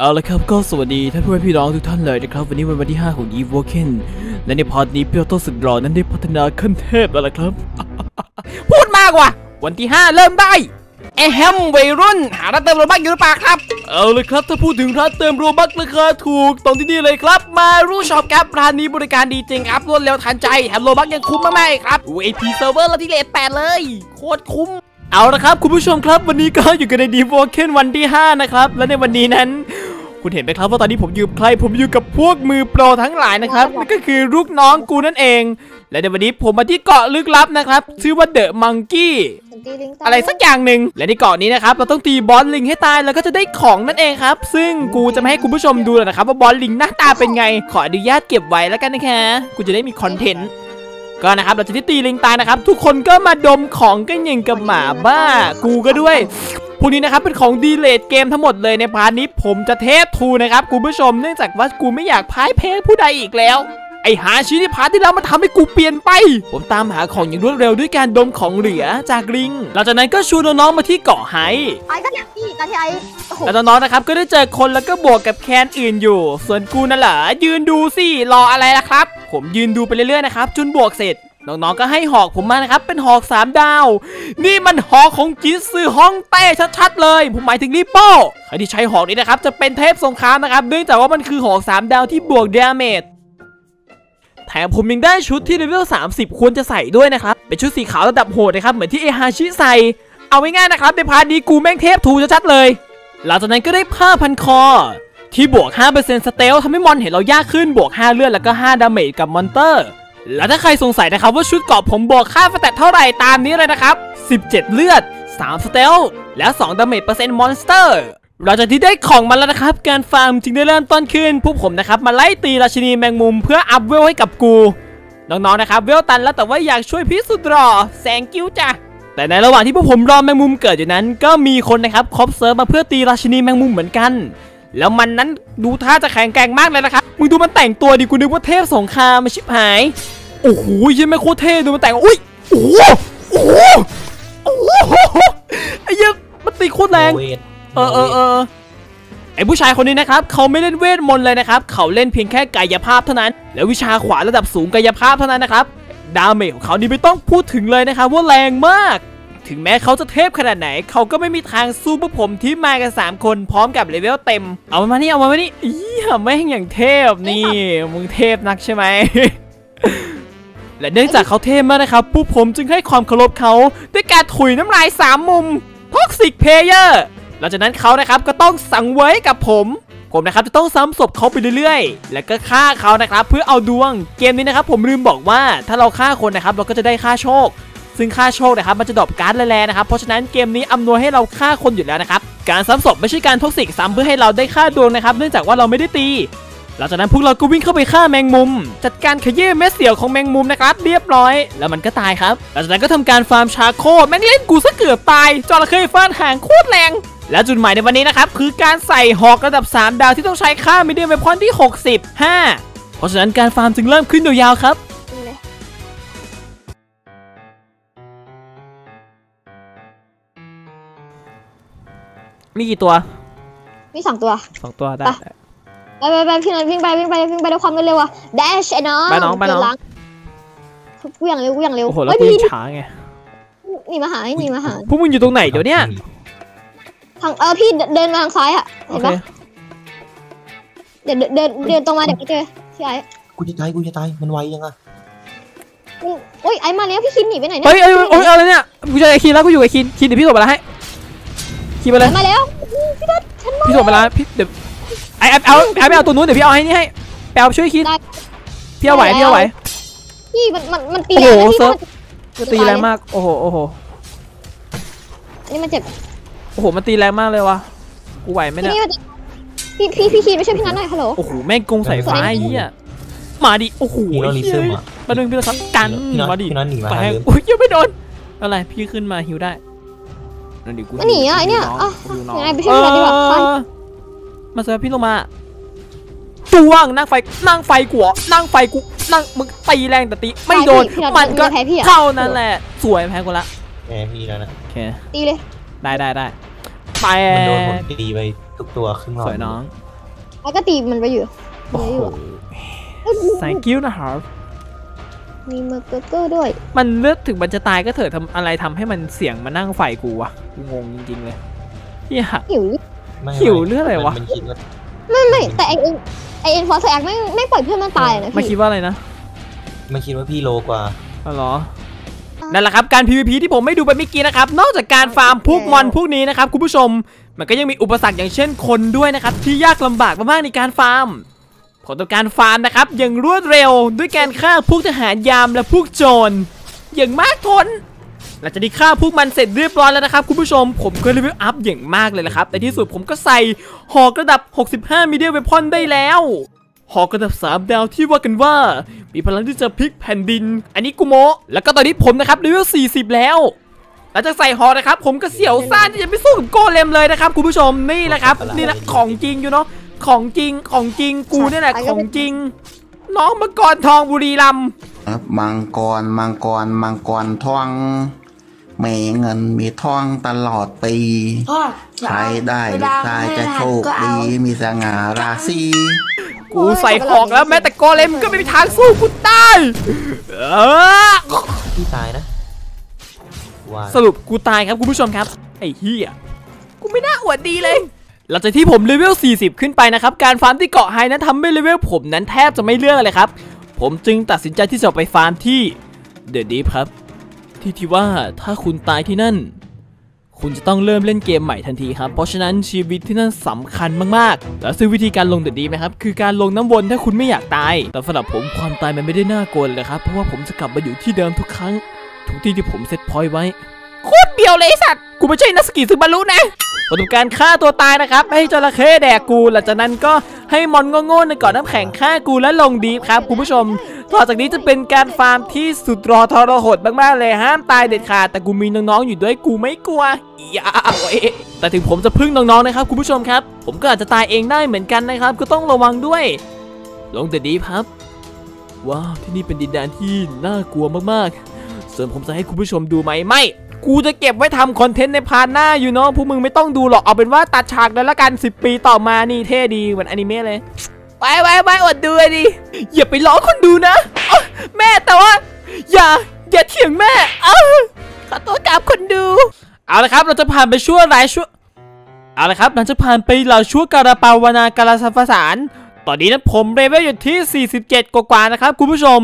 เอาละครับก็สวัสดีท่านผู้พี่น้องทุกท่านเลยนะครับ วันนี้วันที่5ของ e v o k e n และในพาร์ทนี้เปียวโตสุดหล่อนั้นได้พัฒนาขั้นเทพแล้วล่ะครับ พูดมากว่ะ วันที่ 5 เริ่มได้เอแฮมวัยรุ่น หาร้านเติม Robux อยู่หรือเปล่าครับ เอาเลยครับ ถ้าพูดถึงร้านเติม Robux ราคาถูกตรงที่นี่เลยครับ Maru Shop ครับร้านนี้บริการดีจริงครับรวดเร็วทันใจแถม Robux ยังคุ้มมากๆครับ VIP Server ละที่ rate แปดเลย โคตรคุ้มเอาละครับ คุณผู้ชมครับ วันนี้ก็อยู่กันใน e v o k e n วันที่ 5 นะครับ และในวันนี้นั้น คุณเห็นไหมครับว่าตอนนี้ผมอยู่กับใคร ผมอยู่กับพวกมือโปรทั้งหลายนะครับนั่นก็คือลูกน้องกูนั่นเอง และในวันนี้ผมมาที่เกาะลึกลับนะครับ ชื่อว่าเดอะมังกี้อะไรสักอย่างหนึ่งและในเกาะนี้นะครับ เราต้องตีบอสลิงให้ตายแล้วก็จะได้ของนั่นเองครับ ซึ่งกูจะไม่ให้คุณผู้ชมดูหรอกนะครับว่าบอสลิงหน้าตาเป็นไง ขออนุญาตเก็บไว้แล้วกันนะคะกูจะได้มีคอนเทนต์ ก็นะครับเราจะที่ตีลิงตายนะครับ ทุกคนก็มาดมของกันอย่างกับหมาบ้า กูก็ด้วยพวกนี้นะครับเป็นของดี late game ทั้งหมดเลยใน part นี้ผมจะเทสทูนะครับคุณผู้ชมเนื่องจากว่ากูไม่อยากพ่ายแพ้ผู้ใดอีกแล้ว อหาชีที่ part ที่แล้วมาทำให้กูเปลี่ยนไป ผมตามหาของอย่างรวดเร็วด้วยการดมของเหลือจากลิงหลังจากนั้นก็ชวนน้องๆมาที่เกาะไฮไอ้ก็เนี่ยพี่ตอนที่ไอ้โอ้โหแล้วน้องๆนะครับก็ได้เจอคนแล้วก็บวกกับ clan อื่นอยู่ ส่วนกูนั่นแหละยืนดูสิรออะไรล่ะครับ ผมยืนดูไปเรื่อยๆนะครับจนบวกเสร็จน้องๆ ก็ให้หอกผมมานะครับ เป็นหอกสามดาว นี่มันหอกของจินซือฮ่องเต้ชัดๆ เลย ผมหมายถึงลิโป้ใครที่ใช้หอกนี้นะครับ จะเป็นเทพสงครามนะครับ เนื่องจากว่ามันคือหอกสามดาวที่บวก damage แถมผมยังได้ชุดที่เลเวล30 ควรจะใส่ด้วยนะครับ เป็นชุดสีขาวระดับโหดนะครับ เหมือนที่เอฮาชิใส่ เอาง่ายๆนะครับใน part นี้กูแม่งเทพ true ชัดๆเลย หลังจากนั้นก็ได้ผ้าพันคอ ที่บวก 5% stealth ทำให้มอนเห็นเรายากขึ้นบวก 5 เลือดแล้วก็ 5 damage กับ monster แล้วถ้าใครสงสัยนะครับว่าชุดเกราะผมบวกค่า stat เท่าไหร่ตามนี้เลยนะครับ 17 เลือด 3 stealth และ 2 damage เปอร์เซ็นต์ monster หลังจากที่ได้ของมาแล้วนะครับ การฟาร์มจึงได้เริ่มต้นขึ้นพวกผมนะครับ มาไล่ตีราชินีแมงมุมเพื่ออัพเวลให้กับกู น้องๆนะครับ เวลตันแล้วแต่ว่าอยากช่วยพี่สุดหล่อ thank you จ้ะแต่ในระหว่างที่พวกผมรอแมงมุมเกิดอยู่นั้น ก็มีคนนะครับครบเซิร์ฟมาเพื่อตีราชินีแมงมุมเหมือนกัน แล้วมันนั้นดูท่าจะแข็งแกร่งมากเลยนะครับมึงดูมันแต่งตัวดิกูนึกว่าเทพสงครามมาชิบหายโอ้โหยังไม่โคตรเท่ดูมันแต่งอุ้ยโอ้โหโอ้โหโอ้โหไอ้เหี้ยมันตีโคตรแรง เวทเออเออเออไอผู้ชายคนนี้นะครับเขาไม่เล่นเวทมนต์เลยนะครับเขาเล่นเพียงแค่กายภาพเท่านั้น แล้ววิชาขวานระดับสูงกายภาพเท่านั้นนะครับdamage ของเขานี่ไม่ต้องพูดถึงเลยนะครับว่าแรงมาก ถึงแม้เขาจะเทพขนาดไหน เขาก็ไม่มีทางสู้พวกผมที่มากัน 3 คนพร้อมกับเลเวลเต็ม เอามันมานี่เอามันมานี่อีแม่งอย่างเทพนี่มึงเทพนักใช่ไหมและเนื่องจากเขาเทพมากนะครับปุ๊บผมจึงให้ความเคารพเขาด้วยการถุยน้ำลายสามมุม toxic player หลังจากนั้นเขานะครับก็ต้องสั่งไว้กับผม ผมนะครับจะต้องซ้ำศพเขาไปเรื่อยๆ แล้วก็ฆ่าเขานะครับเพื่อเอาดวง เกมนี้นะครับผมลืมบอกว่าถ้าเราฆ่าคนนะครับเราก็จะได้ค่าโชค ซึ่งค่าโชคนะครับมันจะ drop การ์ด rare ๆนะครับ เพราะฉะนั้นเกมนี้อำนวยให้เราฆ่าคนอยู่แล้วนะครับ การซ้ำศพไม่ใช่การ toxic ซ้ำเพื่อให้เราได้ค่าดวงนะครับ เนื่องจากว่าเราไม่ได้ตี หลังจากนั้นพวกเราก็วิ่งเข้าไปฆ่าแมงมุม จัดการขยี้เม็ดเสียวของแมงมุมนะครับเรียบร้อย แล้วมันก็ตายครับ หลังจากนั้นก็ทำการฟาร์ม Sharko แม่งเล่นกูซะเกือบตายจระเข้ฟาดหางโคตรแรง และจุดหมายในวันนี้นะครับคือการใส่หอกระดับ 3 ดาวที่ต้องใช้ค่า medium weapon ที่ 65 เพราะฉะนั้นการฟาร์มจึงเริ่มขึ้นยาวๆครับนี่เลยมีกี่ตัว มีสองตัวสองตัวได้ไปไปไปไปพี่นันวิ่งไปวิ่งไปวิ่งไปด้วยความรวดเร็วอะแดชไอ้น้องไปน้องไปน้องเดิหลักูอย่างเร็วกูอย่างเร็วโอ้โหแล้วเฮ้ยกูพี่ช้าไงหนีมาหาหนีมาหาพวกมึงอยู่ตรงไหนเดี๋ยวเนี้ย ทางเออพี่เดินมาทางซ้ายอะโอเห็นเคปะเดี๋ยวเดินเดินตรงมาเดี๋ยวไปเจอพี่ไอ้กูจะตายกูจะตายมันไวยังอะมันโอ้ยไอ้มาแล้วพี่คินหนีไปไหนเนี่เฮ้ยเอ้ยเอ้ยเอาเลยเนี่ยกูจะไอคินแล้วกูอยู่กับคินคินเดี๋ยวพี่ส่งไปแล้วให้คินไปเลยไอ้มาแล้วพี่นัทฉันมาพี่ส่งไปแล้วพี่เดี๋ยวไอแอปเอาแอปไม่เอาตัวนู้นเดี๋ยวพี่เอาให้นี่ให้แปลช่วยคินได้พี่เอาไหวพี่เอาไหว พี่มันมันมันตีโอ้แรโหงนะพี่เซิร์ฟ มันจะตีแรงมากโอ้โหโอ้โหอันนี้มันเจ็บโอ้โหมันตีแรงมากเลยวะกูไหวไหมพี่เนี่ยนี่มันจะพี่พี่พี่คินไม่ช่วยพี่นัทหน่อยฮัลโหลโอ้โหแม่งกงสายฟ้าไอ้เหี้ยมาดิโอ้โหพี่น้องรีเซิร์มอะมาดึงพี่เราทับกันพี่น้องมาดิพี่น้องหนีมาไปหาเรื่องอุ้ยยังไม่โดนอะไรพี่ขึ้นมาฮิวได้นั่นดิกูมันหนีอะไอ้เนี่ยกูอะดูน้องยังไงไปช่วยพี่นัทดีกว่าไปเออมาเซอร์พี่ลงมาจ้วงนั่งไฟนั่งไฟกัวนั่งไฟกูนั่งมึงตีแรงแต่ตีไม่โดนพี่นัทมันก็แพ้พี่อะเท่านั้นแหละสวยแพ้กูละแพ้พี่แล้วนะโอเคตีเลย ได้ได้ได้ไปมันโดนผมตีไปทุกตัวครึ่งหลอดสวยน้อง แล้วก็ตีมันไปอยู่โอ้เยอะโหอยู่ thank you นะครับมีเมอร์เกอร์ด้วย มันเลือกถึงมันจะตายก็เถอะทำอะไรทำให้มันเสียงมานั่งไฟกูวะกูงงจริงๆเลยเฮียหิวไม่หิวเรื่องอะไรวะมันคิดว่าไม่ไม่แต่ไอเอ็นไอเอ็นฟอร์สแอคไม่ไม่ปล่อยเพื่อนมันตายนะไม่พี่คิดว่าอะไรนะ มันคิดว่าพี่โลกว่าอ๋อเหรอ นั่นแหละครับการ PVP ที่ผมไม่ดูไปเมื่อกี้นะครับนอกจากการฟาร์มพวกมอนพวกนี้นะครับคุณผู้ชม มันก็ยังมีอุปสรรคอย่างเช่นคนด้วยนะครับที่ยากลำบากมากๆในการฟาร์มผลต่อการฟาร์มนะครับอย่างรวดเร็วด้วยการฆ่าพวกทหารยามและพวกโจรอย่างมากทนหลังจากที่ฆ่าพวกมันเสร็จเรียบร้อยแล้วนะครับคุณผู้ชมผมก็เลเวลอัพอย่างมากเลยละครับในที่สุดผมก็ใส่หอกระดับ 65มีเดียเวพอนได้แล้ว หอกระดับ3ดาวที่ว่ากันว่า มีพลังที่จะพลิกแผ่นดิน อันนี้กูโมะแล้วก็ตอนนี้ผมนะครับเลเวล40 แล้วหลังจากใส่หอกนะครับ ผมก็เสียวซ่านที่จะไปสู้กับโกเลมเลยนะครับคุณผู้ชมนี่แหละครับนี่แหละของจริงอยู่เนาะของจริงของจริงกูเนี่ยแหละของจริง น้องมังกรทองบุรีรัมย์ครับมังกรมังกรมังกรทอง มีเงินมีทองตลอดปีพ่อใช้ได้ลูกชายจะโชคดีมีสง่าราศีกูใส่หอกแล้วแม้แต่ golem ก็ไม่มีทางสู้กูได้เออพี่ตายนะว่าสรุปกูตายครับคุณผู้ชมครับ ไอ้เหี้ยกูไม่น่าอวดดีเลยหลังจากที่ผมเลเวล 40 ขึ้นไปนะครับ การฟาร์มที่เกาะไฮนั้นทำให้เลเวลผมนั้นแทบจะไม่เลื่อนเลยครับ ผมจึงตัดสินใจที่จะไปฟาร์มที่ The Depths ครับ ที่ที่ว่าถ้าคุณตายที่นั่น คุณจะต้องเริ่มเล่นเกมใหม่ทันทีครับ เพราะฉะนั้นชีวิตที่นั่นสำคัญมากๆ และซึ่งวิธีการลง The Depths นะครับ คือการลงน้ำวนถ้าคุณไม่อยากตาย แต่สำหรับผมความตายมันไม่ได้น่ากลัวเลยครับ เพราะว่าผมจะกลับมาอยู่ที่เดิมทุกครั้ง ทุกที่ที่ผม set point ไว้ โคตรเบียวเลยไอสัตว์ กูไม่ใช่นัตสึกิ ซึบารุนะผลของการฆ่าตัวตายนะครับ ให้จระเข้แดกกู หลังจากนั้นก็ให้มอนโง่ๆในเกาะน้ำแข็งฆ่ากูและลง Depths ครับคุณผู้ชม ต่อจากนี้จะเป็นการฟาร์มที่สุดรอทรหดมากๆเลยห้ามตายเด็ดขาดแต่กูมีน้องๆอยู่ด้วยกูไม่กลัวอย่าเว้ยแต่ถึงผมจะพึ่งน้องๆนะครับคุณผู้ชมครับ ผมก็อาจจะตายเองได้เหมือนกันนะครับ ก็ต้องระวังด้วย ลง The Depths ครับ ว้าวที่นี่เป็นดินแดนที่น่ากลัวมากๆ ส่วนผมจะให้คุณผู้ชมดูไหมไม่ กูจะเก็บไว้ทำ content ใน part หน้าอยู่เนาะพวกมึงไม่ต้องดูหรอกเอาเป็นว่าตัดฉากแล้วละกัน 10 ปีต่อมานี่เท่ดีเหมือนอนิเมะเลยไปไปไปอดดูเลยดิอย่าไปล้อคนดูนะอ๊ะแม่แต่ว่า อย่า อย่าเถียงแม่เอ้าขอโทษกับคนดู เอาละครับเราจะผ่านไปชั่วหลายชั่วเอาละครับหลังจากผ่านไปเหล่าชั่วการาปาวนาการาสัมภสาร ตอนนี้นะผมเลเวลอยู่ที่ 47 กว่าๆนะครับคุณผู้ชม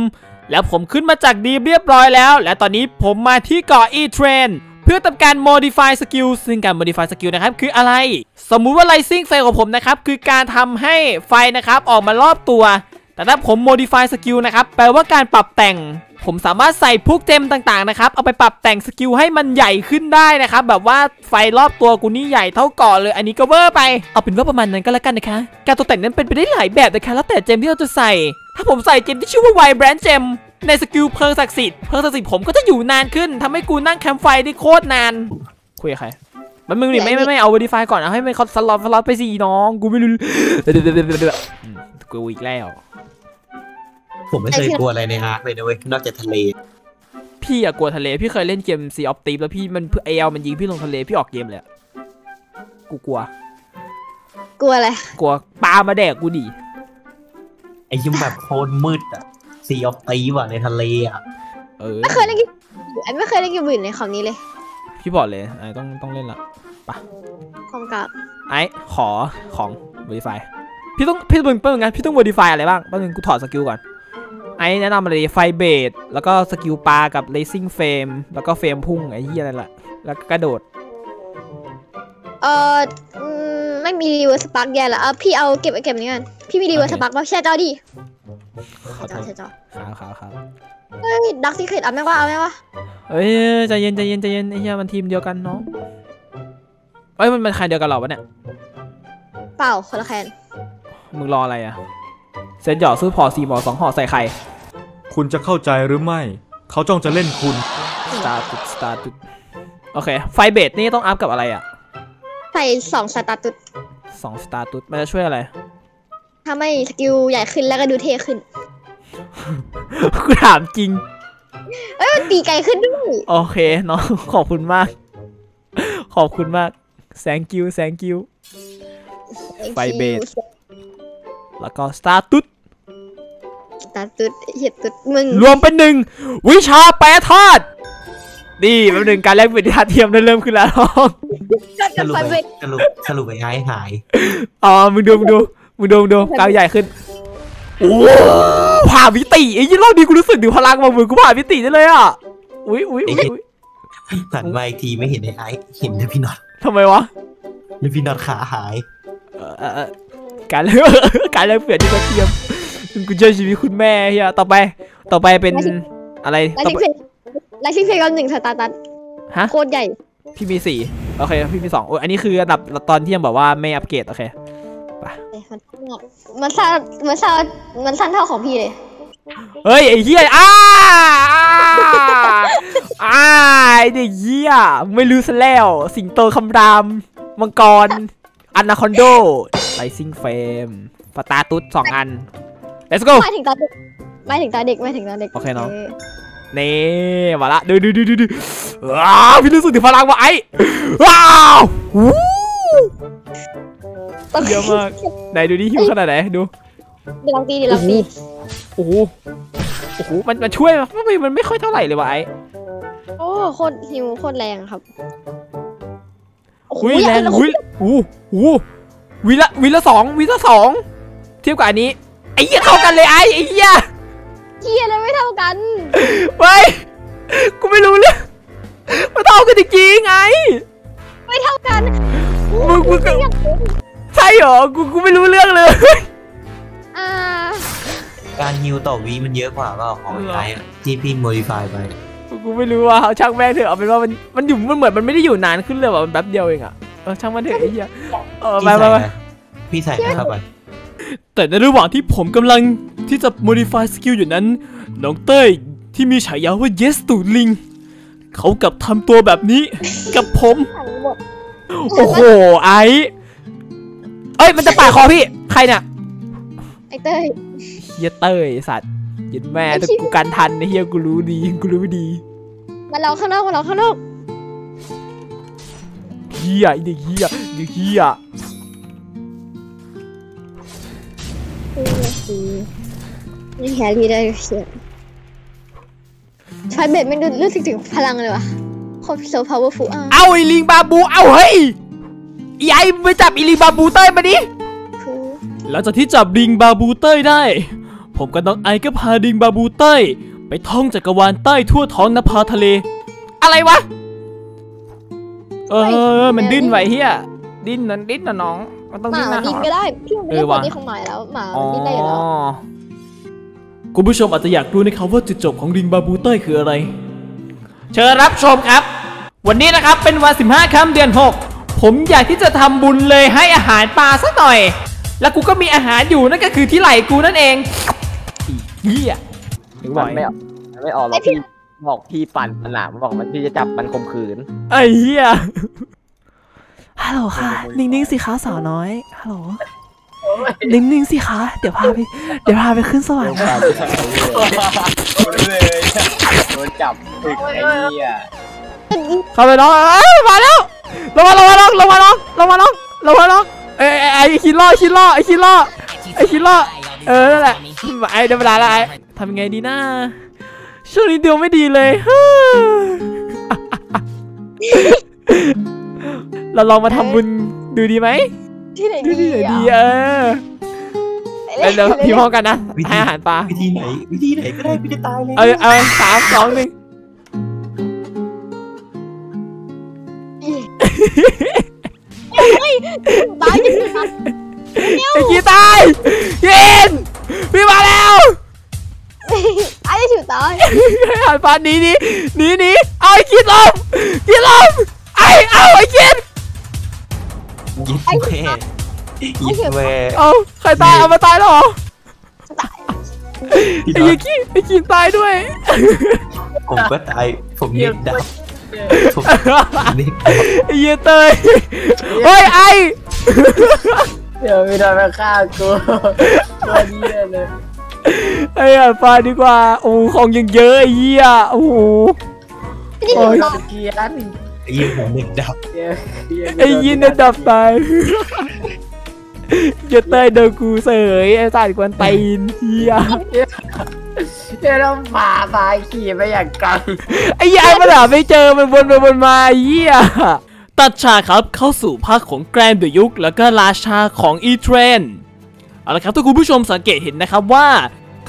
แล้วผมขึ้นมาจากดีเรียบร้อยแล้ว และตอนนี้ผมมาที่เกาะ E-Train เพื่อทำการ modify skill ซึ่งการ modify skill นะครับ คืออะไร สมมุติว่า rising ไฟของผมนะครับ คือการทำให้ไฟนะครับ ออกมารอบตัว แต่ถ้าผม modify skill นะครับ แปลว่าการปรับแต่ง ผมสามารถใส่พวก gem ต่างๆนะครับ เอาไปปรับแต่ง skill ให้มันใหญ่ขึ้นได้นะครับ แบบว่าไฟรอบตัวกูนี่ใหญ่เท่าเกาะเลย อันนี้ก็เวอร์ไป เอาเป็นว่าประมาณนั้นก็แล้วกันนะคะ การตกแต่งนั้นเป็นไปได้หลายแบบนะคะ แล้วแต่ gem ที่เราจะใส่ ถ้าผมใส่ gem ที่ชื่อว่า vibrant gem ใน skill เพลิงศักดิ์สิทธิ์เพลิงศักดิ์สิทธิ์ผมก็จะอยู่นานขึ้นทำให้กูนั่งแคมป์ไฟได้โคตรนาน คุยกับใครมันมึงดิไม่ไม่ไม่เอา verify ก่อนเอาให้มันเขาสล็อตสล็อตไปสิน้องกูไม่รู้อืมกูอีกแล้ว ผมไม่เคยกลัวอะไรในอาร์คเลยนะเว้ยนอกจากทะเล พี่อะกลัวทะเลพี่เคยเล่นเกม Sea of Thieves แล้วพี่มันเอลมันยิงพี่ลงทะเลพี่ออกเกมเลยอะกูกลัว กลัวอะไรกลัวปลามาแดกกูดิไอ้ยิ้มแบบโคตรมืดอะซีออฟตีว่ะในทะเลอะเออไม่เคยเล่นเกมอันไม่เคยเล่นเกมอื่นในคอมนี้เลย พี่บอกเลยไอ้ต้องต้องเล่นละคอมกับไอ้ขอของ Verify พี่ต้องพี่ต้องเป็นงานพี่ต้อง Verify อะไรบ้างแป๊บนึงกูถอดสกิลก่อนไอ้แนะนำอะไรดีไฟเบดแล้วก็สกิลปลากับ Racing Frame แล้วก็เฟรมพุ่งไอ้เหี้ยอะไรล่ะ แล้วก็กระโดด เอออืม ไม่มีรีเวิร์สปาร์กแย่ละเออพี่เอาเก็บไว้เก็บนี้กันพี่มีรีเวิร์สโอเคปาร์กป่ะแช่จอดิขอแช่โทจอษแช่จอขาวขาวขาวเฮ้ยดักซีเครตเอาไหมวะเอาไหมวะเอ้ยใจเย็นใจเย็นใจเย็นไอ้เหี้ยมันทีมเดียวกันน้องเอ้ยมันมันใครเดียวกันเหรอวะเนี่ยเปล่าคนละแคนมึงรออะไรอะเซนหยอดซื้อพอสี่หมอสองห่อใส่ไข่คุณจะเข้าใจหรือไม่ เขาจ้องจะเล่นคุณสตาร์ตุสตาร์ตุโอเค ไฟเบสนี่ต้องอัพกับอะไรอะใส่สอง Stratus สอง Stratus มันจะช่วยอะไรทำให้สกิลใหญ่ขึ้นแล้วก็ดูเท่ขึ้นกูถามจริง เอ้ยมันตีไกลขึ้นด้วย โอเคน้องขอบคุณมาก ขอบคุณมาก thank you thank you ไฟเบส แล้วก็ Stratus ตาตุ๊ดเห็ดตุ๊ดมึง รวมเป็นหนึ่ง วิชาแปรธาตุ นี่แป๊บหนึ่งการแลกเปลี่ยนที่ท่าเทียมได้เริ่มขึ้นแล้วสรุปไปสรุปสรุปไปไอ้หาย อ๋อมึงดูมึงดูมึงดูมึงดูกาวใหญ่ขึ้นโอ้ผ่ามิติไอ้ยี่รอบนี้กูรู้สึกถึงพลังมาเหมือนกูผ่ามิติได้เลยอะอุ้ยอุ้ยอุ้ยอุ๊ยหันมาอีกทีไม่เห็นไอ้ไอ้เห็นแต่พี่น็อตทำไมวะ แล้วพี่น็อตขาหาย เอ่อเอ่อเอ่อการแลกการแลกเปลี่ยนที่ท่าเทียมกูเจอชีวิตคุณแม่เฮียต่อไป ต่อไปเป็นอะไรไลต่อฟ์ไปเพ ลงไลฟ์เพลงเราหนึ่งสตาร์ตัสฮะ โคตรใหญ่ พี่มีสี่โอเค พี่มีสองโอ้ยอันนี้คืออันดับตอนที่ยังบอกว่าไม่อัปเกรดโอเค มันสั้นมันสั้นมันสั้นเท่าของพี่เลย เฮ้ย ไอ้เหี้ยอ้าอ้าอ้าไอ้เด็กเหี้ยไม่รู้ซะแล้ว สิงโตคำรามมังกรอนาคอนโดไ i ซิงเฟมปตาตุสสองอัน let's go ไม่ถึงตาเด็กไม่ถึงตาเด็กไม่ถึงตาเด็กโอเคเนอะ นี่มาละดูดูดูดูดูว้าวพี่รู้สึกถึงพลังว่ะไอ้ว้าววู้ต้องเยอะมากไหนดูดิหิวขนาดไหนดูเดี๋ยวลองตีเดี๋ยวลองตีโอ้โหโอ้โหมันมันช่วยทำไมมันไม่ค่อยเท่าไหร่เลยวะไอ้โอ้โคตรหิวโคตรแรงครับโอ้โหอุ้ยแรงแล้วอุ้ยโอ้โหวิละวิละสองวิละสองเทียบกับอันนี้ไอ้เหี้ยเท่ากันเลยไอ้ไอ้เหี้ยเฮียเลยไม่เท่ากัน เฮ้ยกูไม่รู้เลยมันเท่ากันจริงๆไง ไม่เท่ากันมึงมึงก็ใช่เหรอ กูกูไม่รู้เรื่องเลยอ่าการฮิวต่อวีมันเยอะกว่าเปล่าของไอ้ไอ้อะที่พี่โมดิฟายไป กูไม่รู้ว่าช่างแม่งเถอะเอาเป็นว่ามันมันอยู่มันเหมือนมันไม่ได้อยู่นานขึ้นเลยว่ะมันแป๊บเดียวเองอะเออช่างมันเถอะไอ้เหี้ยเออไปพี่ไปใส่ไปไหมพี่ใส่ไหมเข้าไปแต่ในระหว่างที่ผมกำลังที่จะ modify skill อยู่นั้น น้องเต้ย ที่มีฉายาว่า yes ตูดลิง เขากลับทำตัวแบบนี้ กับผมหันหมดโอ้โห ไอเอ้ย มันจะปาดคอพี่ ใครเนี่ยไอ้เต้ยเฮียเต้ยไอ้สัตว์ยินแม่ไอ้แต่ชิบกูการทันไอ้เฮียกูรู้ดีกูรู้ดี มาเราข้างนอกมาเราข้างนอกเฮียไอ้เด็กเฮียเด็กเฮียโอ้โหนี่แฮร์รี่ได้เชียไฟเบ็ดไม่ดูรู้สึกถึงพลังเลยวะโคตรโซพาวเวอร์ฟูอะเอาไอ้ลิงบาบูเอาเฮ้ยไอ้ไอ้มึงไปจับไอ้ลิงบาบูเต้ยมาดิคือหลังจากที่จับลิงบาบูเต้ยได้ ผมกับน้องไอก็พาลิงบาบูเต้ยไปท่องจักรวาลใต้ทั่วท้องนภาทะเล อะไรวะ เออ มันดิ้นไว้เฮียดิ้นนั่นดิ้นนะน้อง มันต้องหมาดิ้นนะดิ้นก็ได้พี่มันเอไม่อได้ว่ะปกติของหมาอยู่แล้วหมาอ๋อดิ้นได้อยู่แล้ว คุณผู้ชมอาจจะอยากรู้นะครับว่าจุดจบของลิงบาบูเต้ยคืออะไร เชิญรับชมครับ วันนี้นะครับเป็นวัน 15ค่ำเดือน 6 ผมอยากที่จะทำบุญเลยให้อาหารปลาสักหน่อย แล้วกูก็มีอาหารอยู่นั่นก็คือที่ไหล่กูนั่นเองอีเหี้ยถึงบ่มัอนยไม่ออกมันไม่ออกหรอกพี่บอกพี่ปั่นมันหนามบอกมันพี่จะจับมันข่มขืนไอ้เหี้ยฮัลโหลค่ะ นิ่งๆสิคะสาวน้อยฮัลโหล นิ่งๆสิคะ เดี๋ยวพาไป เดี๋ยวพาไปขึ้นสวรรค์เลยโดนจับตึกไอ้เหี้ยเข้าไปน้องเอ้ยมาแล้วลงมาลงมาน้องลงมาน้องลงมาน้องลงมาน้องเอ้ยไอ้ไอ้คิดล่อคิดล่อไอ้คิดล่อไอ้คิดล่อเออนั่นแหละไอ้เดี๋ยวเวลาละไอ้ทำยังไงดีนะช่วงนี้เดียวไม่ดีเลยเราลองมาทำบุญดูดีไหม ที่ไหนดูดีดีอะดีเออเดี๋ยวเดี๋ยวพี่พร้อมกันนะให้อาหารปลาวิธีไหน วิธีไหนก็ได้พี่จะตายเลยเอาเอาสามสองหนึ่งตายจริงๆนะไอ้กีตายยินพี่มาแล้วไอ้ถือตายให้หันฟ้าหนีหนีหนีหนีเอาไอ้คิดลมคิดลมไอ้เอาไอ้คิด ยิดแม่ยิดแม่เอาใครตายเอามาตายแล้วเหรอพี่ไอ้น็อยี่ตคิดไอ้คิดตายด้วย ผมก็ตาย ผมเน็ตดับผมเน็ตดับไอ้เหี้ยเตยเฮ้ยไอ้เดี๋ยวมีโดนมาฆ่ากูตัวเหี้ยเลยไอ้หันฟ้าดีกว่า โอ้โหของยังเยอะไอ้เหี้ยโอ้โหไม่ได้ถือตายเกลียน ไอ้ยิงผมเน็ตดับเหี้ยเหี้ไอ้ยินเนี่ยดับตายอย่าเตยเดนกูเสยไอ้สัตว์กวนตีนเฮียเดี๋ยวเราฝ่าสายขี่ไปอย่างไกลไอ้ยายมันหาไม่เจอมันวนไปวนมาไอ้เฮียตัดฉากครับเข้าสู่ภาคของแกรนเดยุคแล้วก็ราชาของอีเทรนเอาละครับถ้าคุณผู้ชมสังเกตเห็นนะครับว่า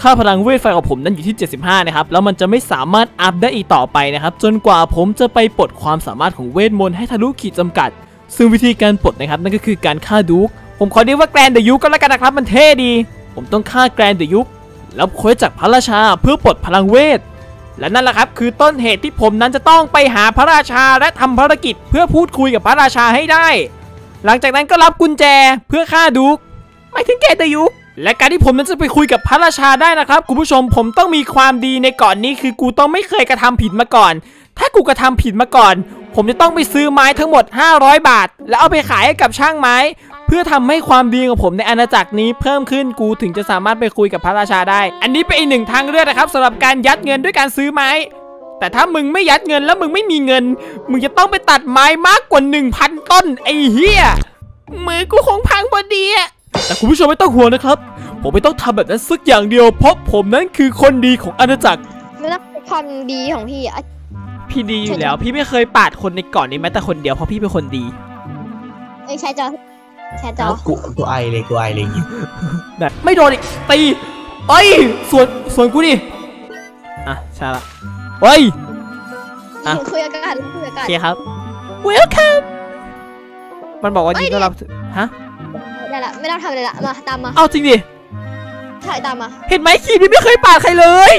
ค่าพลังเวทไฟของผมนั้นอยู่ที่ 75 นะครับ แล้วมันจะไม่สามารถอัพได้อีกต่อไปนะครับ จนกว่าผมจะไปปลดความสามารถของเวทมนต์ให้ทะลุขีดจำกัด ซึ่งวิธีการปลดนะครับนั่นก็คือการฆ่าดูกผมขอเรียกว่าแกรนเดยุคก็แล้วกันนะครับ มันเท่ดี ผมต้องฆ่าแกรนเดยุคแล้วควสจากพระราชาเพื่อปลดพลังเวท และนั่นแหละครับ คือต้นเหตุที่ผมนั้นจะต้องไปหาพระราชาและทำภารกิจเพื่อพูดคุยกับพระราชาให้ได้ หลังจากนั้นก็รับกุญแจเพื่อฆ่าดูกไม่ถึงแกแต่ยุค และการที่ผมนั้นจะไปคุยกับพระราชาได้นะครับคุณผู้ชมผมต้องมีความดีในก่อนนี้คือกูต้องไม่เคยกระทำผิดมาก่อน ถ้ากูกระทำผิดมาก่อน ผมจะต้องไปซื้อไม้ทั้งหมด 500 บาท แล้วเอาไปขายให้กับช่างไม้ เพื่อทำให้ความดีของผมในอาณาจักรนี้เพิ่มขึ้นกูถึงจะสามารถไปคุยกับพระราชาได้ อันนี้เป็นอีกหนึ่งทางเลือกนะครับสำหรับการยัดเงินด้วยการซื้อไม้ แต่ถ้ามึงไม่ยัดเงินแล้วมึงไม่มีเงิน มึงจะต้องไปตัดไม้มากกว่า 1,000 ต้นไอ้เหี้ยมือกูคงพังพอดีอะ แต่คุณผู้ชมไม่ต้องห่วงนะครับ ผมไม่ต้องทำแบบนั้นสักอย่างเดียว เพราะผมนั้นคือคนดีของอาณาจักรไม่ต้องเป็นความดีของพี่อะพี่ดีอยู่แล้ว พี่ไม่เคยปาดคนในเก่อนนี้แม้แต่คนเดียวเพราะพี่เป็นคนดีเอ้ยแชร์จอแชร์จอกูกูไอเลยกูไอเลยอย่างงี้แบบไม่โดนอีกตีเอ้ยส่วนส่วนกูดิอะใช่ละเฮ้ยอะคุยอากาศคุยอาโอกาศเคครับ welcome มันบอกว่ายินต้อนรับฮะ ได้ละไม่ต้องทำอะไรละมาตามมาเอาจริงดิถ่ายตามมาเห็นไหมคีพี่ไม่เคยปาดใครเลย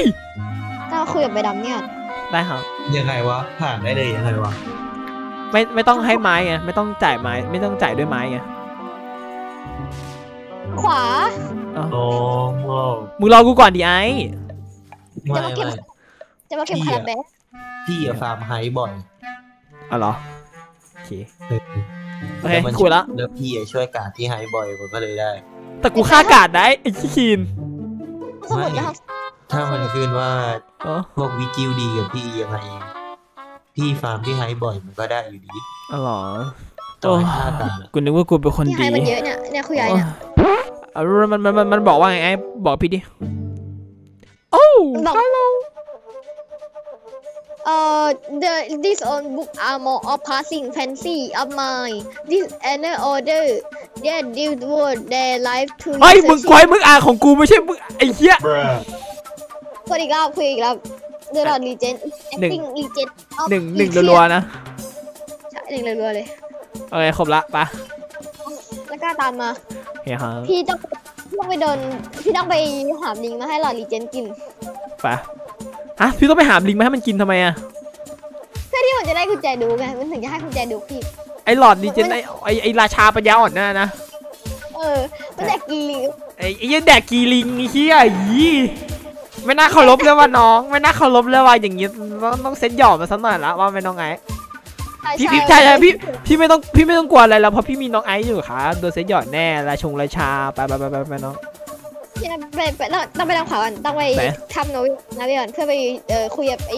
ต้องคุยกับใบดำเนี่ยได้ครับยังไงวะผ่านได้เลยยังไงวะไม่ไม่ต้องให้ไม้ไงไม่ต้องจ่ายไม้ไม่ต้องจ่ายด้วยไม้ไงขวาโอ้โหมึงรอกูก่อนดิไอ้ไม่จะมาเก็บไม่จะมาเก็บคาราเบลพี่อะฟาร์มไฮบ่อยอ๋อเหรอโอเคเออ โอเคแล้วมันคุยละแล้วพี่อะช่วยการที่ไฮบ่อยมันก็เลยได้ แต่กูฆ่ากาดได้ไอ้ขี้คีนสมุดนะครับถ้ามันขึ้นว่าเออพวกวิจิวดีกับพี่ยังไงพี่ฟาร์มที่ไฮบ่อยมันก็ได้อยู่ดีอ๋อเหรอต่อให้ฆ่ากันอะกูนึกว่ากูเป็นคนที่ให้ดีมันเยอะเนี่ยเนี่ยคุยไอ้เนี่ยเอามันมันมันมันบอกว่าไงไอ้บอกพี่ดิ โอ้บอกเอ่ อ the this on book are more of passing fancy of mine this another order yeah this would their life to เฮ้ยมึงควายมึงอ่านของกูไม่ใช่มึงไอ้เหี้ยคุยอีกรอบคุยอีกรอบ The Lord Legend หนึ่ง acting legend of หนึ่งหนึ่ง Ethereum รัวๆนะใช่หนึ่งรัวๆเลย โอเคครบละไปะแล้วก็ตามมาโอเคครับพี่ต้องพี่ต้องไปโดนพี่ต้องไปหามลิงมาให้หลอดรีเจนกินไป ฮะพี่ต้องไปหาลิงมาให้มันกินทำไมอะเพื่อที่มันจะได้กุญแจดูไงมันถึงจะให้กุญแจดูพี่ ไอ้หลอดดีเจนไอ้ไอ้ไอ้ราชาปัญญาอ่อนน่ะนะ เออมันจะกินลิงไอ้ไอ้ยันแดกกีลิงไอ้เหี้ยยี่ไม่น่าเคารพเลยว่าน้อง ไม่น่าเคารพเลยว่าอย่างงี้ต้องต้องเซ็ตหยอดมาสักหน่อยละว่าไม่น้องไอ้ใช่พี่พี่ใช่ใช่พี่พี่ไม่ต้องพี่ไม่ต้องกลัวอะไรแล้วเพราะพี่มีน้องไอซ์อยู่ค่ะโดนเซ็ตหยอดแน่ราชงราชาไปไปไปไปไปน้อง พี่ต้องไปไปต้องต้องไปทำข่าวก่อนต้องไปไหน ทำโนวินาวิก่อนเพื่อไปเอ่อคุยกับไอ้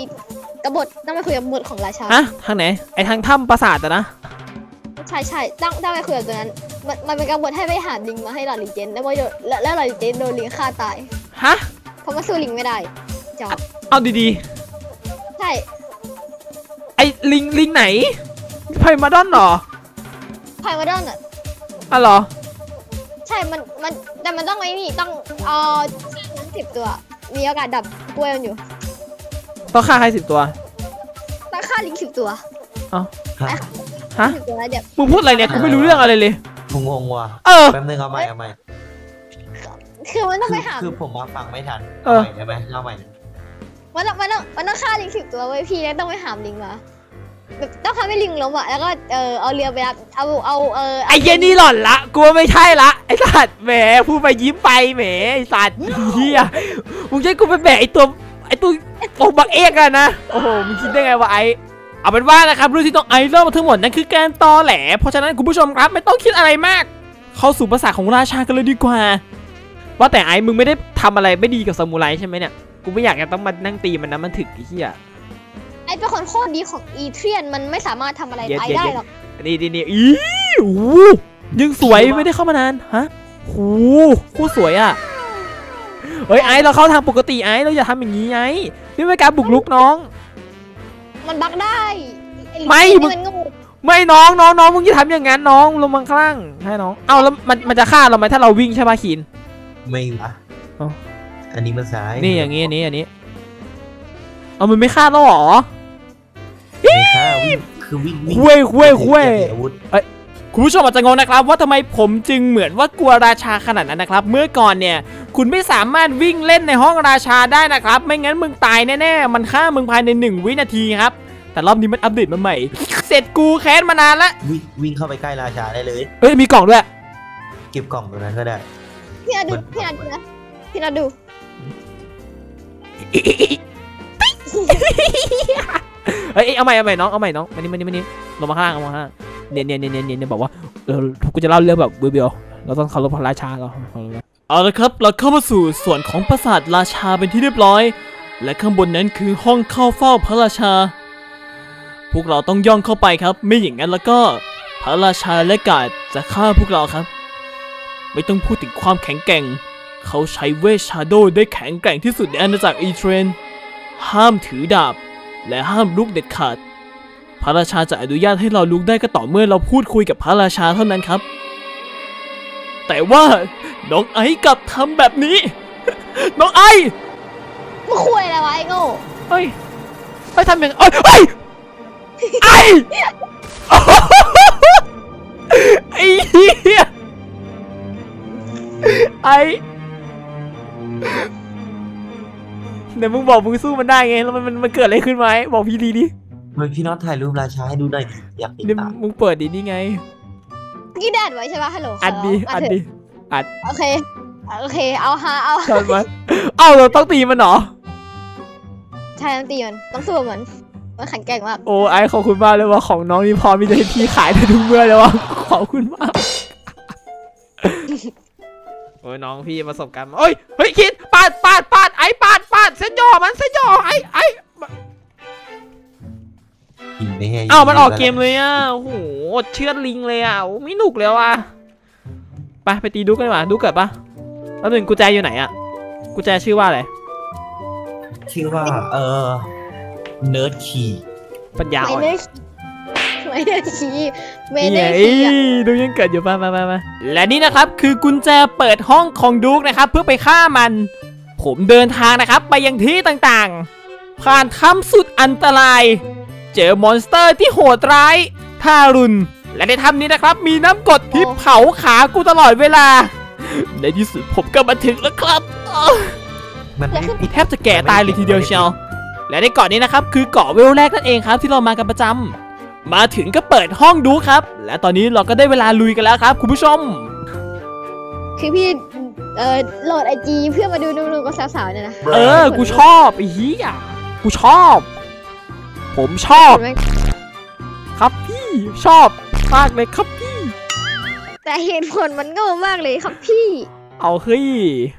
กบฏต้องไปคุยกับบทของราชา ฮะทางไหน ไอทางถ้ำปราสาทอะนะ ใช่ใช่ต้องต้องไปคุยกับตัวนั้น มันมันเป็นกบฏให้ไปหาลิงมาให้หลอดรีเจนแล้วว่าโดนแล้วแล้วหลอดรีเจนโดนลิงฆ่าตาย ฮะ เพราะว่าสู้ลิงไม่ได้จอบเอาดีใช่ๆ ไอลิงลิงไหนไพมาดอนเหรอไพมาดอนอะอะเหรอ ใช่มันมันแต่มันต้องไอ้นี่ต้องเอ่อสิบตัว มีโอกาสดับกล้วยมันอยู่ต้องฆ่าใครสิบตัวต้องฆ่าลิงสิบตัวฮะฮะสิบตัวแล้วเดี๋ยวมึงพูดอะไรเนี่ยกูไม่รู้เรื่องอะไรเลยกูงงว่ะเออ แป๊บนึงเอาใหม่เอาใหม่คือมันต้องคืไปอหา คือผมมาฟังไม่ทันเอเอาอ ใหม่ได้ไหมเอาใหม่ มันต้องมันต้องมันต้องฆ่าลิงสิบตัวไว้ยพี่แล้วต้องไปหามลิงมา แบบต้องทำให้ลิงล้มอะแล้วก็เออเอาเรือไปรับเอาเอาเออไอเย็นนี่หล่อนละกูว่าไม่ใช่ละไอสัตว์แหมพูดไปยิ้มไปแหมไอสัตว์เฮียมึงใช้กูไปแบกไอตัวไอตัวโอบักเอกอะนะโอ้โหมึงคิดได้ไงวะไอเอาเป็นว่านะครับเรื่องที่ต้องไอเล่ามาทั้งหมดนั่นคือการตอแหล เพราะฉะนั้นคุณผู้ชมครับไม่ต้องคิดอะไรมาก เข้าสู่ภาษาของราชากันเลยดีกว่า ว่าแต่ไอ้มึงไม่ได้ทำอะไรไม่ดีกับซามูไรใช่ไหมเนี่ยกูไม่อยากจะต้องมานั่งตีมันนะมันถึกไอ้เหี้ย ไอ้เป็นคนโคตรดีของอีเทรียนมันไม่สามารถทำอะไรเย็ดไปเย็ดได้เย็ด หรอก นี่นี่นี่อีอู้ยังสวยไม่ได้เข้ามานานฮะโหโคตรสวยอะเฮ้ยไอซ์เราเข้าทางปกติไอซ์เราอย่าทำอย่างนี้ไอซ์นี่เป็นการบุกรุกน้อง มันบักได้อ้ไม่นี่มึงมันโงูไม่น้องน้องน้องมึงอย่าทำอย่างนั้นน้องลงมาข้างล่างให้น้องเอาแล้วมันมันจะฆ่าเราไหมถ้าเราวิ่งใช่ป่ะคิน ไม่วะเอ้า อันนี้มันซ้ายนี่อย่างนี้อันนี้อันนี้ เอามันไม่ฆ่าเราเหรอไม่ฆ่าวิ่งคือวิ่งวิ่งคุยคุยคุยอย่าถืออาวุธ คุณผู้ชมอาจจะงงนะครับ ว่าทำไมผมจึงเหมือนว่ากลัวราชาขนาดนั้นนะครับ เมื่อก่อนเนี่ย คุณไม่สามารถวิ่งเล่นในห้องราชาได้นะครับ ไม่งั้นมึงตายแน่ๆ มันฆ่ามึงภายในหนึ่งวินาทีครับ แต่รอบนี้มันอัปเดตมาใหม่ เสร็จกูแค้นมานานละวิ่งวิ่งเข้าไปใกล้ราชาได้เลย เอ้ยมีกล่องด้วย เก็บกล่องตรงนั้นก็ได้ พี่นาดูมันพี่นาดูนะพี่นาดู เอ้ยเอ้าใหม่เอาใหม่น้องเอาใหม่น้องมานี่มานี่มานี่ลงมาข้างล่างลงมาข้างล่างเนี่ยเนี่ยเนี่ยเนี่ยเนี่ยบอกว่าเออกูจะเล่าเรื่องแบบเบียวๆเราต้องเคารพพระราชาเราเอาละครับเราเข้ามาสู่ส่วนของปราสาทราชาเป็นที่เรียบร้อย และข้างบนนั้นคือห้องเข้าเฝ้าพระราชา พวกเราต้องย่องเข้าไปครับ ไม่อย่างนั้นแล้วก็ พระราชาและกาดจะฆ่าพวกเราครับ ไม่ต้องพูดถึงความแข็งแกร่ง เขาใช้เวทชาโดได้แข็งแกร่งที่สุดในอาณาจักรอีเทรนห้ามถือดาบ และห้ามลุกเด็ดขาด พระราชาจะอนุญาตให้เราลุกได้ก็ต่อเมื่อเราพูดคุยกับพระราชาเท่านั้นครับ แต่ว่าน้องไอ้กลับทำแบบนี้ น้องไอ้มึงคุยอะไรวะไอ้โง่เอ้ยไปทำอย่างเอ้ยเอ้ยไอ้ไอ้เหี้ยไอ้ เดี๋ยวมึงบอกมึงสู้มันได้ไงแล้วมันมันมันเกิดอะไรขึ้นไหมบอกพี่ดีดิเฮ้ยพี่น็อตถ่ายรูปราชาให้ดูหน่อยดิอยากติดเดี๋ยวตามมึงเปิดดินี่ไงกี่แดดไว้ใช่ปะฮัลโหลอัดดิขอัดเถะดิโอเค โอเค เอาฮะเอาชนมันเอ้าเราต้องตีมันเหรอ ใช่ต้องตีมันต้องสู้กับมันมันแข็งแกร่งมาก โอ้ไอขอบคุณมากเลยว่าของน้องนี่พอมีจะให้พี่ขายได้ทุกเมื่อเลยว่าขอบคุณมาก โอ้ยน้องพี่ประสบการณ์มาเอ้ย เฮ้ยคิดปาดปาดปาดไอปาดปาดเส้นย่อมันเส้นย่อไอไอกินไม่ให้เอ้ามันออกเกมเลยอะโอ้โหเชือดลิงเลยอะโอ้ไม่หนุกเลยว่ะไปไปตีดูกันดีกว่าดูเกิดปะแล้วหนึ่งกุญแจอยู่ไหนอะกุญแจชื่อว่าอะไรชื่อว่าเออเนิร์ดคีปัญญาไม่อ่อน ได้ไม่ได้ชี้ไม่นี่ได้ไงชี้อะดูยังเกิดอยู่ป่ะมามามาและนี่นะครับคือกุญแจเปิดห้องของดุ๊กนะครับ เพื่อไปฆ่ามัน ผมเดินทางนะครับไปยังที่ต่างๆ ผ่านถ้ำสุดอันตราย เจอมอนสเตอร์ที่โหดร้ายทารุณ และในถ้ำนี้นะครับ มีน้ำกรดที่เผาขากูตลอดเวลา ในที่สุดผมก็มาถึงแล้วครับอ้าวมันไม่ผิดแทบจะแก่ตายเลยทีเดียวเชียวและในเกาะนี้นะครับคือเกาะเวลแรกนั่นเองครับที่เรามากันประจำ มาถึงก็เปิดห้องดูครับ และตอนนี้เราก็ได้เวลาลุยกันแล้วครับ คุณผู้ชม คือพี่เออโหลดไอจีเพื่อมาดูนุ่มๆกับสาวๆเนี่ยนะเออ กูชอบไอ้เหี้ยกูชอบ ผมชอบแม่งครับพี่ชอบมากเลยครับพี่ แต่เหตุผลมันโง่มากเลยครับพี่ เอาเฮ้ยสียง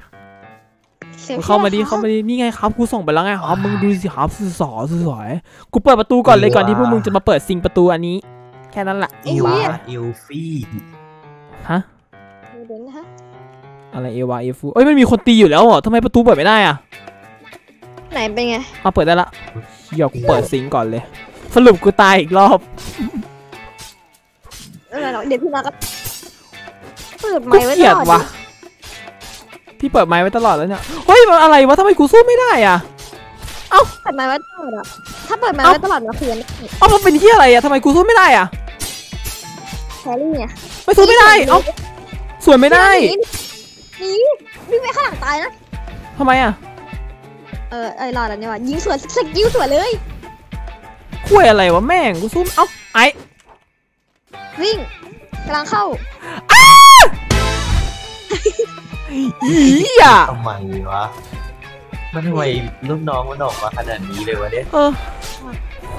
เข้ามาดิพี่เข้ามาดินี่ไงครับกูส่งไปแล้วไงครับมึงดูสิครับสอสวยๆกูเปิดประตูก่อนเลยก่อนที่พวกมึงจะมาเปิดซิงประตูอันนี้ แค่นั้นแหละอิวาอิลฟี่ฮะเดี๋ยวนะฮะอะไรเอวาเอฟูเอ้ยไม่มีคนตีอยู่แล้วเหรอทำไมประตูเปิดไม่ได้อะไหนเป็นไงเอาเปิดได้ละเดี๋ยวกูเปิดซิงก่อนเลย สรุปกูตายอีกรอบไม่เป็นไรหรอกเดี๋ยวพี่มาก็เปิดไมกูค์ไว้เกลียดตลอว่ะ พี่เปิดไมค์ไว้ตลอดแล้วเนี่ย เฮ้ยมันอะไรวะทำไมกูสู้ไม่ได้อะเปิดไมค์ไว้ตลอดอะถ้าเปิดไมค์เอ้าไว้ตลอดนะคือเอ้ามันเป็นที่อะไรอะทำไมกูสู้ไม่ได้อะแครี่ไงไม่สู้ไม่ได้ เอ้าสวยไม่ได้นี่วิ่งไปข้างหลังตายนะทำไมอะเออเออรอแล้วเนี่ยว่ะยิงสวนสกิลสวนเลยคุยอะไรวะแม่งกูสู้เอ้าไอวิ่งกำลังเข้า อีอะทำไมวะ มันทำไมลูกน้องมันออกมาขนาดนี้เลยวะเนี่ยเออ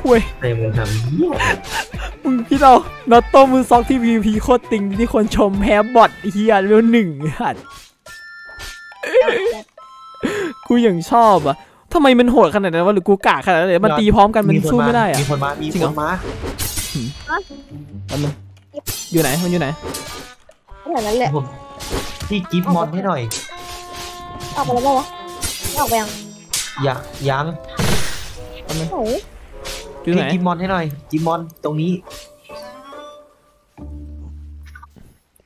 คุยเต็มนทำเหี้ยมึงพี่เรานอตโต้มือซอกที่ VP โคตรติงที่คนชมแพ้บอทเฮียเวลหนึ่งหัดกูยังชอบอะทำไมมันโหดขนาดนั้นวะหรือกูกะขนาดนั้นเลยมันตีพร้อมกันมันคสู้ไม่ได้อะมีคนมา มีจริงคเหรอนมาแป๊บนึงอยู่ไหน มันอยู่ไหนขนาดนั้นเลยผม พี่กิฟต์มอนให้หน่อย ออกไปแล้วปะวะไม่ออกไปยังยังยังไหนอยู่ไหนพี่กิฟต์มอนให้หน่อยกิฟต์มอนตรงนี้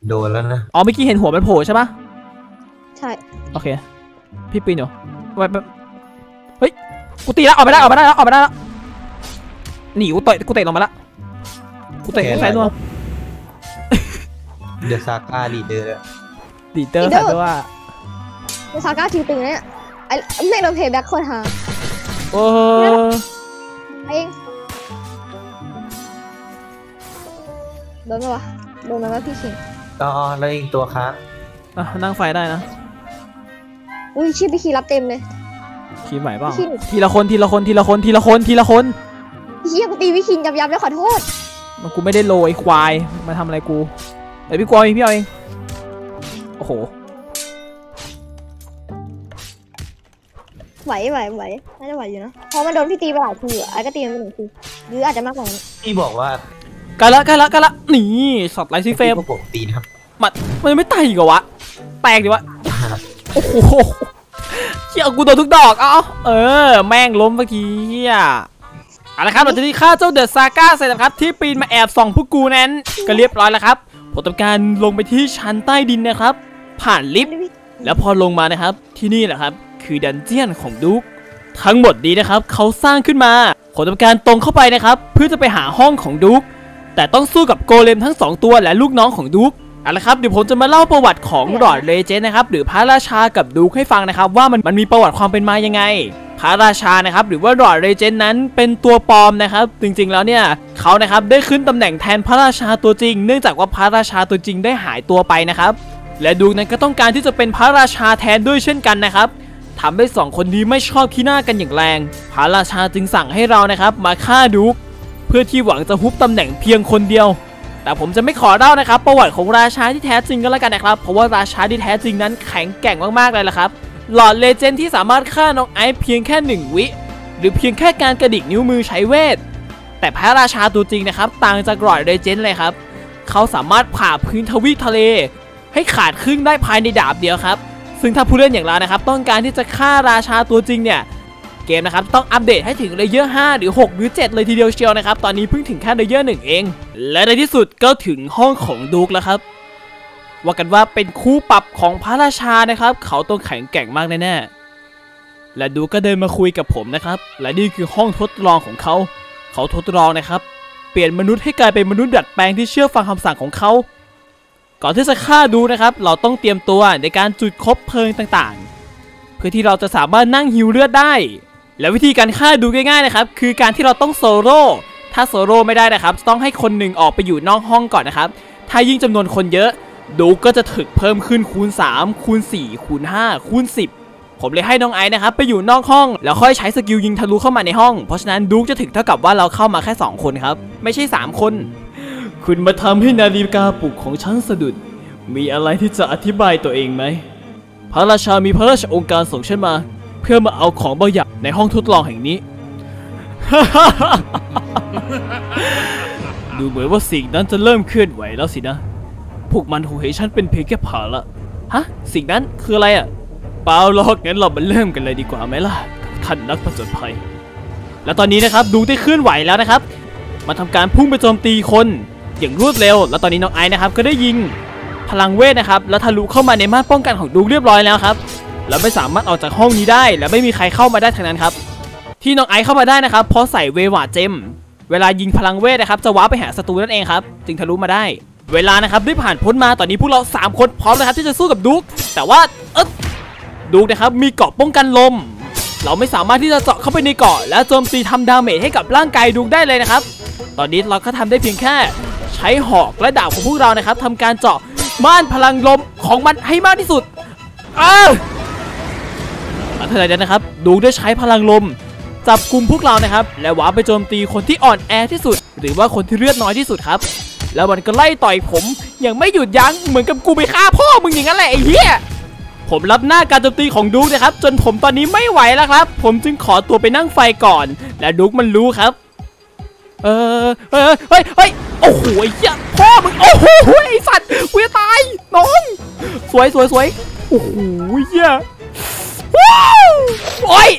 โดนแล้วนะอ๋อเมื่อกี้เห็นหัวมันโผล่ใช่ปะใช่โอเค พี่ปีนอยู่ไปไปเฮ้ยกูตีแล้วออกไปได้ออกไปได้แล้วออกไปได้แล้วหนีกูเตะกูเตะลงมาแล้วกูเตะกูใส่ตัวเดอะซาก้าลีเดอร์ ดีเตอร์ใส่ตัวมีซาก้าคิวตึงนะเนี่ยไอ้ไม่โดนเพย์แบ็คโคตรฮาโอ้เองโดนไหมวะโดนไหมวะพี่คิงอ๋อแล้วเองตัวค้างอะนั่งไฟได้นะ อุ้ยชื่อพี่คิงรับเต็มเลยขี่ไหวเปล่าขี่ทีละคนทีละคนทีละคนทีละคนทีละคนพี่คิงกูตีพี่คิงยับยับแล้วขอโทษมันกูไม่ได้โรยควายมาทำอะไรกูเดี๋ยวพี่กลัวเองพี่เอาเอง โอ้โห ไหวไหวไหวน่าจะไหวอยู่นะ เพราะมันโดนพี่ตีไปหลายทีอะไอ้ก็ตีมันไปหนึ่งทีหรืออาจจะมากกว่านั้นพี่บอกว่ากันละกันละกันละนี่ช็อตไลท์ซีเฟรมพวกผมตีนะครับมันมันยังไม่ตายอีกเหรอวะ แตกดิวะ โอ้โหเชี่ยกูโดนทุกดอก เอ้าเออ แม่งล้มเมื่อกี้เฮียเอาละครับหลังจากที่ฆ่าเจ้าเดอะซาก้าเสร็จแล้วครับ ที่ปีนมาแอบส่องพวกกูนั้น ก็เรียบร้อยแล้วครับ ผมทำการลงไปที่ชั้นใต้ดินนะครับ ผ่านลิฟต์แล้วพอลงมานะครับ ที่นี่แหละครับ คือ dungeon ของดุ๊กทั้งหมดนี้นะครับเขาสร้างขึ้นมาผมทำการตรงเข้าไปนะครับ เพื่อจะไปหาห้องของดุ๊กแต่ต้องสู้กับโกเลมทั้งสองตัวและลูกน้องของดุ๊กเอาละครับเดี๋ยวผมจะมาเล่าประวัติของหลอดเลเจนด์นะครับหรือพระราชากับดุ๊กให้ฟังนะครับ ว่ามันมันมีประวัติความเป็นมายังไง พระราชานะครับหรือว่าหลอดเลเจนด์นั้นเป็นตัวปลอมนะครับ จริงๆแล้วเนี่ยเขานะครับได้ขึ้นตำแหน่งแทนพระราชาตัวจริง เนื่องจากว่าพระราชาตัวจริงได้หายตัวไปนะครับ และดูนั้นก็ต้องการที่จะเป็นพระราชาแทนด้วยเช่นกันนะครับทำให้สองคนนี้ไม่ชอบขี้หน้ากันอย่างแรง พระราชาจึงสั่งให้เรานะครับ มาฆ่าดุกเพื่อที่หวังจะฮุบตำแหน่งเพียงคนเดียว แต่ผมจะไม่ขอเล่านะครับ ประวัติของราชาที่แท้จริงก็แล้วกันนะครับ เพราะว่าราชาที่แท้จริงนั้นแข็งแกร่งมากๆเลยละครับ หลอดเลเจนด์ที่สามารถฆ่าน้องไอซ์เพียงแค่หนึ่งวิ หรือเพียงแค่การกระดิกนิ้วมือใช้เวท แต่พระราชาตัวจริงนะครับ ต่างจากหลอดเลเจนด์เลยครับ เขาสามารถผ่าพื้นทวีปทะเล ให้ขาดครึ่งได้ภายในดาบเดียวครับ ซึ่งถ้าผู้เล่นอย่างเรานะครับ ต้องการที่จะฆ่าราชาตัวจริงเนี่ยเกมนะครับต้องอัปเดตให้ถึง layer 5 หรือ 6 หรือ 7 เลยทีเดียวเชียวนะครับ ตอนนี้เพิ่งถึงแค่ layer 1 เอง และในที่สุดก็ถึงห้องของดุ๊กแล้วครับ ว่ากันว่าเป็นคู่ปรับของพระราชานะครับ เขาต้องแข็งแกร่งมากแน่ๆและดุ๊กก็เดินมาคุยกับผมนะครับ และนี่คือห้องทดลองของเขา เขาทดลองนะครับ เปลี่ยนมนุษย์ให้กลายเป็นมนุษย์ดัดแปลงที่เชื่อฟังคำสั่งของเขา ก่อนที่จะฆ่าดุ๊กนะครับ เราต้องเตรียมตัวในการจุดคบเพลิงต่างๆ เพื่อที่เราจะสามารถนั่งฮิวเลือดได้ และวิธีการฆ่าดุ๊กง่ายๆนะครับ คือการที่เราต้องโซโล่ถ้าโซโล่ไม่ได้นะครับ ต้องให้คนหนึ่งออกไปอยู่นอกห้องก่อนนะครับ ถ้ายิ่งจำนวนคนเยอะ ดุ๊กก็จะถึกเพิ่มขึ้นคูณ 3 คูณ 4 คูณ 5 คูณ 10 ผมเลยให้น้องไอซ์นะครับไปอยู่นอกห้อง แล้วค่อยใช้สกิลยิงทะลุเข้ามาในห้อง เพราะฉะนั้นดุ๊กจะถึกเท่ากับว่าเราเข้ามาแค่ 2 คนครับ ไม่ใช่ 3 คน คุณมาทำให้นาฬิกาปลุกของฉันสะดุด มีอะไรที่จะอธิบายตัวเองไหมพระราชามีพระราชองค์การส่งฉันมา เพื่อมาเอาของบางอย่างในห้องทดลองแห่งนี้ ดูเหมือนว่าสิ่งนั้นจะเริ่มเคลื่อนไหวแล้วสินะ วกมันคงเห็นฉันเป็นเพียงแค่ผาละฮะ สิ่งนั้นคืออะไรอะเปล่าหรอกงั้นเรามาเริ่มกันเลยดีกว่าไหมล่ะท่านนักผจญภัย และตอนนี้นะครับดูได้เคลื่อนไหวแล้วนะครับ มาทำการพุ่งไปโจมตีคนอย่างรวดเร็ว แล้วตอนนี้น้องไอซ์นะครับก็ได้ยิงพลังเวทนะครับ แล้วทะลุเข้ามาในม่านป้องกันของดูเรียบร้อยแล้วครับแล้วไม่สามารถออกจากห้องนี้ได้ และไม่มีใครเข้ามาได้ทั้งนั้นครับ ที่น้องไอซ์เข้ามาได้นะครับ เพราะใส่เววาเจม เวลายิงพลังเวทนะครับ จะว้าไปหาศัตรูนั่นเองครับ จึงทะลุมาได้ เวลานะครับได้ผ่านพ้นมาตอนนี้พวกเรา 3 คนพร้อมนะครับที่จะสู้กับดุ๊กแต่ว่าเอ๊ะดุ๊กนะครับมีเกราะป้องกันลม เราไม่สามารถที่จะเจาะเข้าไปในเกราะและโจมตีทำ damage ให้กับร่างกายดุ๊กได้เลยนะครับ ตอนนี้เราก็ทำได้เพียงแค่ ใช้หอกและดาบของพวกเรานะครับทำการเจาะม่านพลังลมของมันให้มากที่สุดเออหลังจากนั้นนะครับดุ๊กได้ใช้พลังลม จับกลุ่มพวกเรานะครับ และหวาไปโจมตีคนที่อ่อนแอที่สุด หรือว่าคนที่เลือดน้อยที่สุดครับ แล้วมันก็ไล่ต่อยผมอย่างไม่หยุดยั้งเหมือนกับกูไปฆ่าพ่อมึงอย่างนั้นแหละไอ้เหี้ยผมรับหน้าการโจมตีของดูกนะครับ จนผมตอนนี้ไม่ไหวแล้วครับ ผมจึงขอตัวไปนั่งไฟก่อน และดูกมันรู้ครับ เออเออเฮ้ยเฮ้ยโอ้โหไอ้เหี้ยพ่อมึงโอ้โหไอ้สัตว์กูจะตายน้องสวยสวยสวยโอ้โหเหี้ยว้าวโอ้ย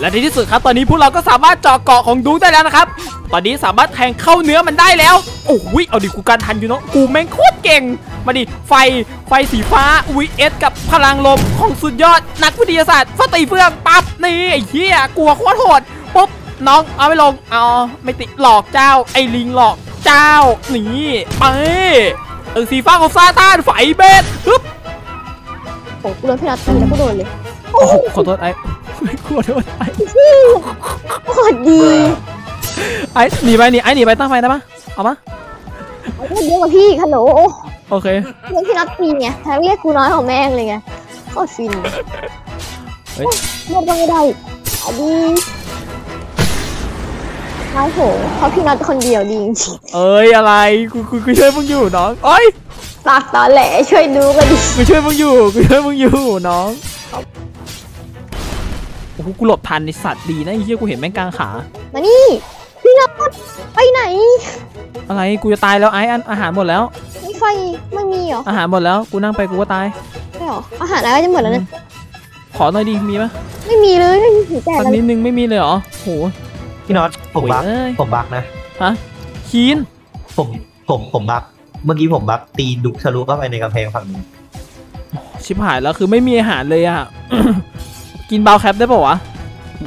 และในที่สุดครับตอนนี้พวกเราก็สามารถเจาะเกาะของดูได้แล้วนะครับ ตอนนี้สามารถแทงเข้าเนื้อมันได้แล้ว โอ้ยเอาดิกูการทันอยู่เนาะกูแม่งโคตรเก่ง มาดิไฟไฟสีฟ้า vs กับพลังลมของสุดยอดนักวิทยาศาสตร์ฟาตีเฟืองปั๊บนี่ไอ้เหี้ยกลัวโคตรโหดปุ๊บน้องเอาไม่ลงเอาไม่ติดหลอกเจ้าไอ้ลิงหลอกเจ้านี่ไปเออสีฟ้าของซาตานไฟเบสฮึบโอ้กูโดนพี่นัทตีแล้วก็โดนเลยโอ้โหขอโทษไอ้ ขอโทษไอ้โคตรดีไอ้หนีไปหนีไอ้หนีไปตั้งไฟได้ปะเอาปะเอาเยอะกว่าพี่ขนมโอเคเรื่องพี่นัทตีไงแทนเรียกกูน้อยของแม่งเลยไงโคตรฟินเฮ้ยเลือกไม่ได้อันนี้ไม่โหเพราะพี่นัทคนเดียวดีจริงเอ้ยอะไรกูกูกูช่วยมึงอยู่น้องเอ้ยๆปากตอนแหลช่วยดูกันดิกูช่วยมึงอยู่กูช่วยมึงอยู่น้อง โอ้โหกูหลบทันในสัตว์ดีนะไอ้เหี้ยกูเห็นแม่งกลางขา มานี่พี่นัทไปไหน อะไรกูจะตายแล้วไอ้อันอาหารหมดแล้ว มีไฟไม่มีเหรออาหารหมดแล้วกูนั่งไปกูก็ตายใช่เหรออาหารอะไรก็จะหมดแล้วเนี่ยขอหน่อยดิมีปะไม่มีเลยไม่มีผีแต่สักอะไรนิดนึงไม่มีเลยเหรอโหพี่น็อตผมบักโอ้ยเอ้ยผมบักนะ ฮะคีนผมผมผมบัก เมื่อกี้ผมบักตีดุทะลุเข้าไปในกำแพงฝั่งนู้นชิบหายแล้วคือไม่มีอาหารเลยอะ กินเบาแคปได้ปะวะ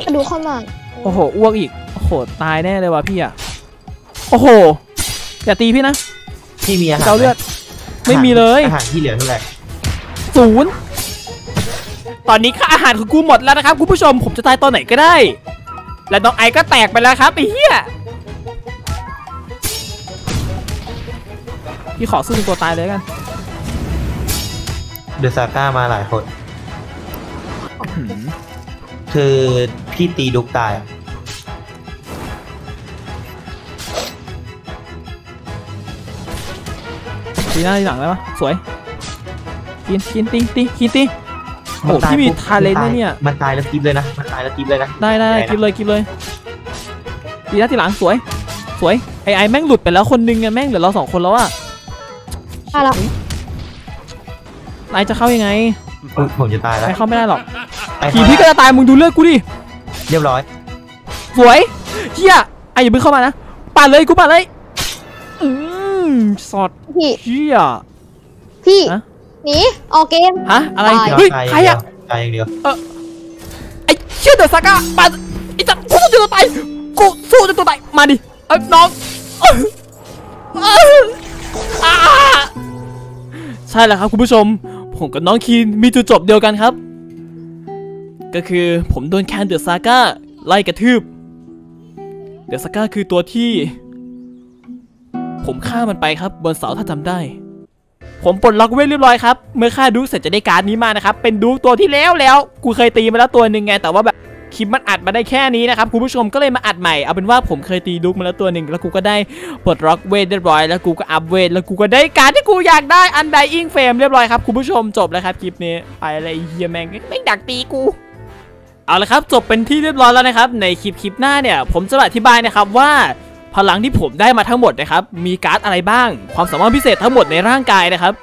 กระดูกเข้ามาโอ้โห อ้วกอีก โอ้โห ตายแน่เลยว่ะพี่อะ โอ้โห อย่าตีพี่นะที่มีอาหารเจ้าเลือด ไม่มีเลย อาหารที่เหลือเท่าไหร่ศูนย์ ตอนนี้ค่าอาหารของกูหมดแล้วนะครับคุณผู้ชม ผมจะตายตอนไหนก็ได้ และน้องไอก็แตกไปแล้วครับไอ้เหี้ย พี่ขอสู้เป็นตัวตายเลยกัน เดอะซาก้ามาหลายคน คือพี่ตีดุกตายอะทีหน้าทีหลังได้ปะสวยกินกินตีตีกินตีโอ้นตายพี่มีปุ๊บทาเลนต์นะเนี่ย มันตายแล้วกิฟเลยนะ มันตายแล้วกิฟเลยนะได้ได้ได้ได้นะกินเลยกินเลยทีหน้าทีหลังสวย สวยไอไอแม่งหลุดไปแล้วคนนึงอะแม่งเหลือเราสองคนแล้วอะตายแล้วไอจะเข้ายังไงอุ๊ยผมจะตายแล้วไอเข้าไม่ได้หรอกไอ้ ผีพี่ก็จะตายมึงดูเลือดกูดิเรียบร้อยสวยเฮียไออย่าเพิ่งเข้ามานะปาดเลยกูปาดเลยอืมสอดพี่เฮียพี่ฮะหนีออกเกมฮะอะไรตายเฮ้ยตายอใครย่างเดียอะวตายอย่างเดียวไอเชี่ยเดอะซาก้าปาดไอจัดกูสู้จนตัวตายกูสู้จนตัวตายมาดิเอ้ยน้องเอ้ยเอ้ยอ่าใช่แล้วครับคุณผู้ชม ผมกับน้องคีนมีจุดจบเดียวกันครับ ก็คือผมโดนแคนเดอะซาก้าไล่กระทืบ เดอะซาก้าคือตัวที่ ผมฆ่ามันไปครับบนเสาถ้าจำได้ ผมปลดล็อกเวทเรียบร้อยครับ เมื่อฆ่าดูเสร็จจะได้การ์ดนี้มานะครับ เป็นดูตัวที่แล้วแล้ว กูเคยตีมาแล้วตัวหนึ่งไง แต่ว่าแบบคลิปมันอัดมาได้แค่นี้นะครับคุณผู้ชมก็เลยมาอัดใหม่เอาเป็นว่าผมเคยตีดูมาแล้วตัวหนึ่งแล้วกูก็ได้ปลดล็อกเวทเรียบร้อยแล้วกูก็อัพเวทแล้วกูก็ได้การที่กูอยากได้ Undying Flame เรียบร้อยครับคุณผู้ชมจบแล้วครับคลิปนี้ไปอะไรเฮียแมงแม่งดักตีกู เอาละครับจบเป็นที่เรียบร้อยแล้วนะครับ ในคลิปคลิปหน้าเนี่ยผมจะอธิบายนะครับว่า พลังที่ผมได้มาทั้งหมดนะครับมีการ์ดอะไรบ้าง ความสามารถพิเศษทั้งหมดในร่างกายนะครับ